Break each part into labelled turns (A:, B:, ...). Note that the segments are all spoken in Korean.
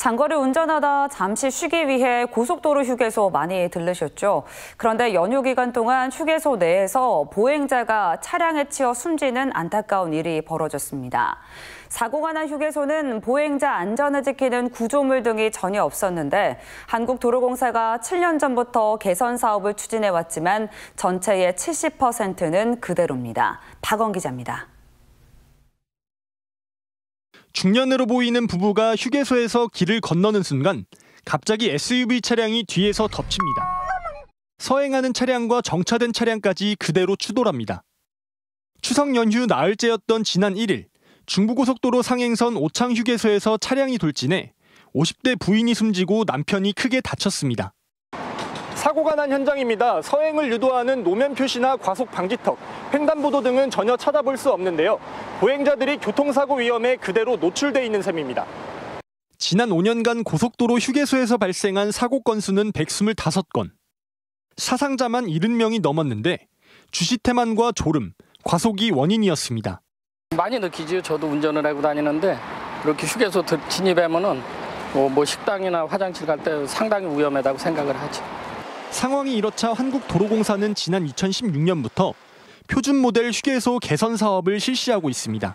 A: 장거리 운전하다 잠시 쉬기 위해 고속도로 휴게소 많이 들르셨죠. 그런데 연휴 기간 동안 휴게소 내에서 보행자가 차량에 치여 숨지는 안타까운 일이 벌어졌습니다. 사고가 난 휴게소는 보행자 안전을 지키는 구조물 등이 전혀 없었는데 한국도로공사가 7년 전부터 개선 사업을 추진해 왔지만 전체의 70%는 그대로입니다. 박원 기자입니다.
B: 중년으로 보이는 부부가 휴게소에서 길을 건너는 순간 갑자기 SUV 차량이 뒤에서 덮칩니다. 서행하는 차량과 정차된 차량까지 그대로 추돌합니다. 추석 연휴 나흘째였던 지난 1일 중부고속도로 상행선 오창 휴게소에서 차량이 돌진해 50대 부인이 숨지고 남편이 크게 다쳤습니다. 사고가 난 현장입니다. 서행을 유도하는 노면 표시나 과속 방지턱, 횡단보도 등은 전혀 찾아볼 수 없는데요. 보행자들이 교통사고 위험에 그대로 노출돼 있는 셈입니다. 지난 5년간 고속도로 휴게소에서 발생한 사고 건수는 125건. 사상자만 70명이 넘었는데 주시태만과 졸음, 과속이 원인이었습니다.
C: 많이 느끼지요. 저도 운전을 하고 다니는데 이렇게 휴게소 진입하면은 뭐, 뭐 식당이나 화장실 갈 때 상당히 위험하다고 생각을 하죠.
B: 상황이 이렇자 한국도로공사는 지난 2016년부터 표준 모델 휴게소 개선 사업을 실시하고 있습니다.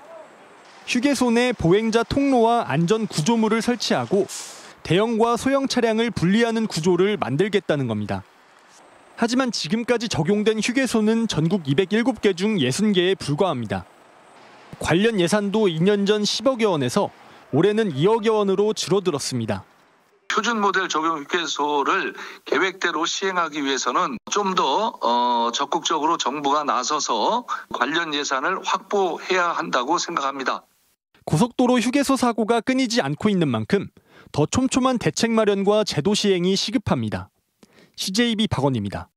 B: 휴게소 내 보행자 통로와 안전 구조물을 설치하고 대형과 소형 차량을 분리하는 구조를 만들겠다는 겁니다. 하지만 지금까지 적용된 휴게소는 전국 207개 중 60개에 불과합니다. 관련 예산도 2년 전 10억여 원에서 올해는 2억여 원으로 줄어들었습니다.
D: 표준 모델 적용 휴게소를 계획대로 시행하기 위해서는 좀더 어, 적극적으로 정부가 나서서 관련 예산을 확보해야 한다고 생각합니다.
B: 고속도로 휴게소 사고가 끊이지 않고 있는 만큼 더 촘촘한 대책 마련과 제도 시행이 시급합니다. CJB 박원입니다.